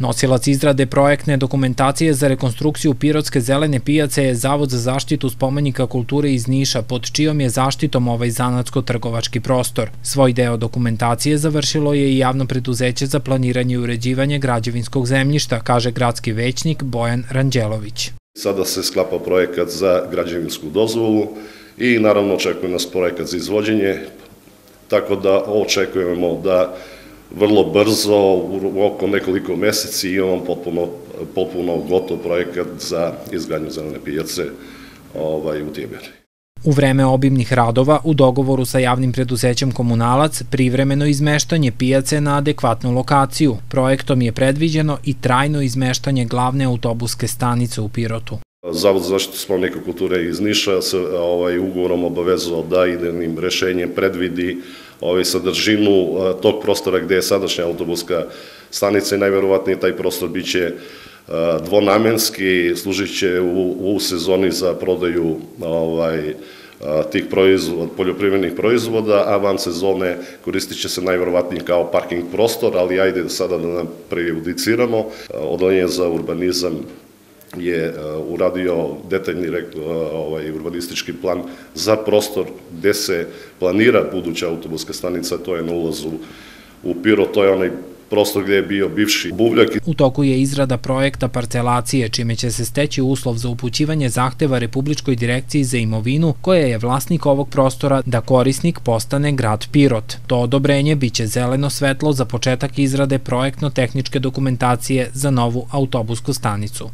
Nosilac izrade projektne dokumentacije za rekonstrukciju Pirotske zelene pijace je Zavod za zaštitu spomenika kulture iz Niša, pod čijom je zaštitom ovaj zanatsko-trgovački prostor. Svoj deo dokumentacije završilo je i javno preduzeće za planiranje i uređivanje građevinskog zemljišta, kaže gradski većnik Bojan Ranđelović. Sada se sklapa projekat za građevinsku dozvolu i naravno očekuje nas projekat za izvođenje, tako da očekujemo da vrlo brzo, u oko nekoliko meseci imamo potpuno, potpuno gotov projekat za izgradnju zelene pijace ovaj, u Tijemeri. U vreme obimnih radova, u dogovoru sa javnim preduzećem Komunalac, privremeno izmeštanje pijace na adekvatnu lokaciju. Projektom je predviđeno i trajno izmeštanje glavne autobuske stanice u Pirotu. Zavod za zaštitu spomenika kulture iz Niša se ovaj, ugovorom obavezao da idejnim rešenjem predvidi ovaj, sadržinu tog prostora gde je sadašnja autobuska stanica i najverovatnije taj prostor biće dvonamenski, služit će u, u sezoni za prodaju ovaj, tih proizvoda, poljoprivrednih proizvoda, a van sezone koristit će se najverovatnije kao parking prostor, ali ajde sada da nam prejudiciramo. Odaljenje za urbanizam je uradio detaljni ovaj, urbanistički plan za prostor gde se planira buduća autobuska stanica, to je na ulazu u Piro, to je onaj prostor gde je bio bivši buvljak. U toku je izrada projekta parcelacije, čime će se steći uslov za upućivanje zahteva Republičkoj direkciji za imovinu, koja je vlasnik ovog prostora da korisnik postane grad Pirot. To odobrenje biće zeleno svetlo za početak izrade projektno-tehničke dokumentacije za novu autobusku stanicu.